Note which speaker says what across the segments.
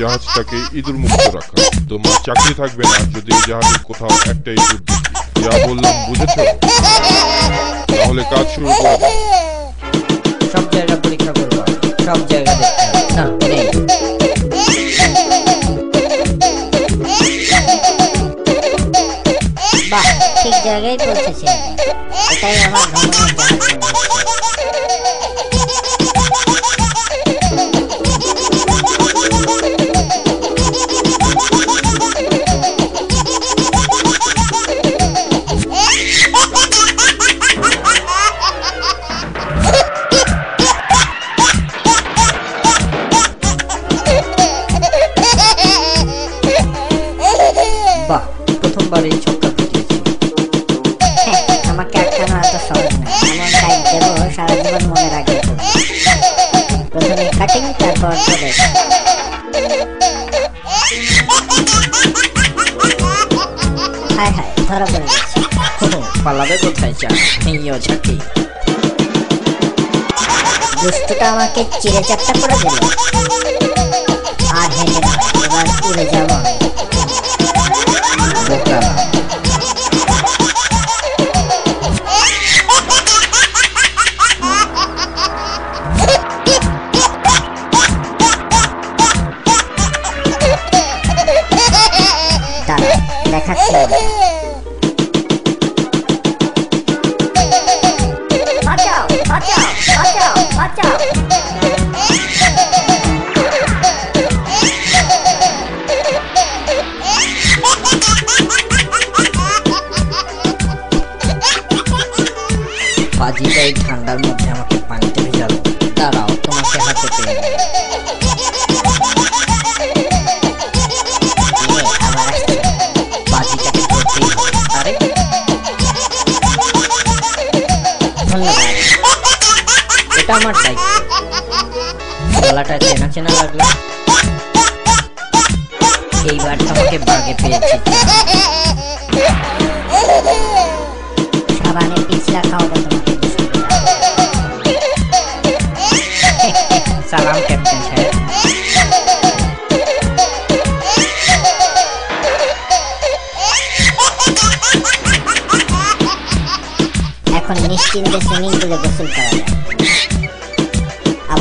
Speaker 1: জাহাজটাকে ইঁদুর মুক্ত রাখা। তোমার চাকরি থাকবে না, যদি এই জাহাজের কোথাও একটা ইঁদুর যা বললাম বুঝেছ? তাহলে কাজ শুরু করে
Speaker 2: সব জায়গা পরীক্ষা করব সব জায়গা দেখতে এই ছক্কা পিটিয়েছি
Speaker 3: হ্যাঁ, আমাকে আটকানো এত সহজ না এমন টাইপ দেবো সারা জীবন মনে রাখবে। প্রথমে কাটিং তারপর প্রবেশ হায় হায় ধরা পড়ে গেছে।
Speaker 2: পালাবে কোথায় চা এই
Speaker 3: দুষ্টুটা আমাকে চিড়ে চাপটা করে দিল। আর হেঁটে এবার উড়ে যাব। বাঁচাও বাঁচাও বাঁচাও
Speaker 2: বাজিটা এই ঠান্ডার মধ্যে আমাকে পানিতে ভেজালো দাঁড়াও তোমাকে হাতে পেয়ে এটা আমার দায়িত্ব গলাটা চেনা চেনা লাগল। এইবার তোমাকে বাগে পেয়েছি।
Speaker 3: সাবানের পিছলা খাওয়াবো তোমাকে।
Speaker 2: সালাম, ক্যাপ্টেন সাহেব।
Speaker 3: এখন নিশ্চিন্তে সুইমিং পুলে গোসল করা যায়।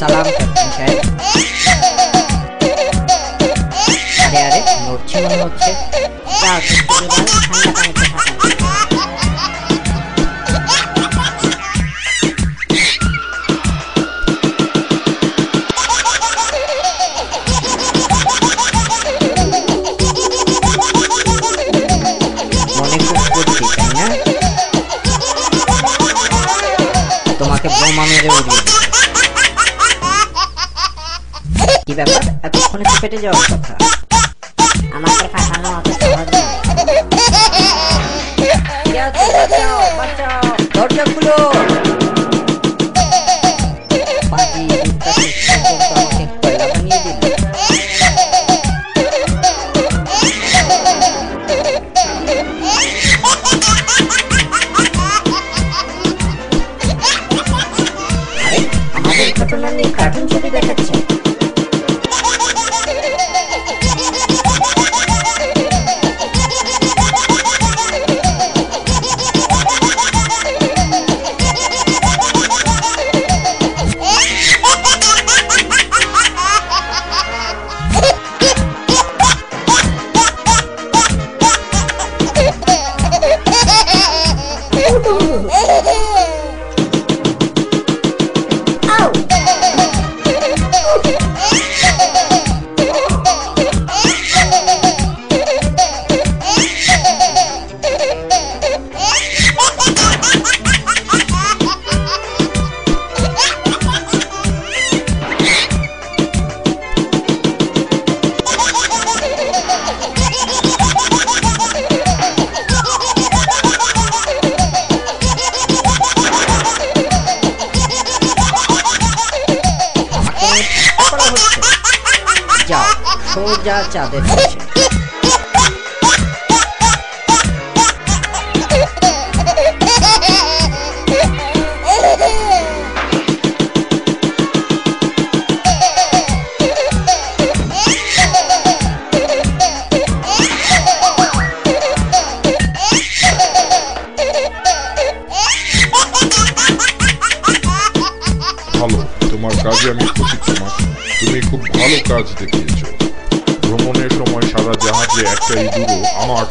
Speaker 2: সালাম ক্যাপ্টেন সাহেব আরে আরে নড়ছে মনে হচ্ছে।
Speaker 3: যাও ঠান্ডা পানিতে
Speaker 2: তোমাকে বোমা মেরে উড়িয়ে দিই। কি ব্যাপার? এতক্ষণে পেটে যাওয়ার কথা।
Speaker 3: আমাকে ফাটানো অত
Speaker 2: চাঁদের
Speaker 1: ভালো তোমার কাজে আমি খুশি তোমার। তুমি খুব ভালো কাজ দেখিয়েছো ভ্রমণের সময় সারা জাহাজে একটাই ইঁদুরও আমার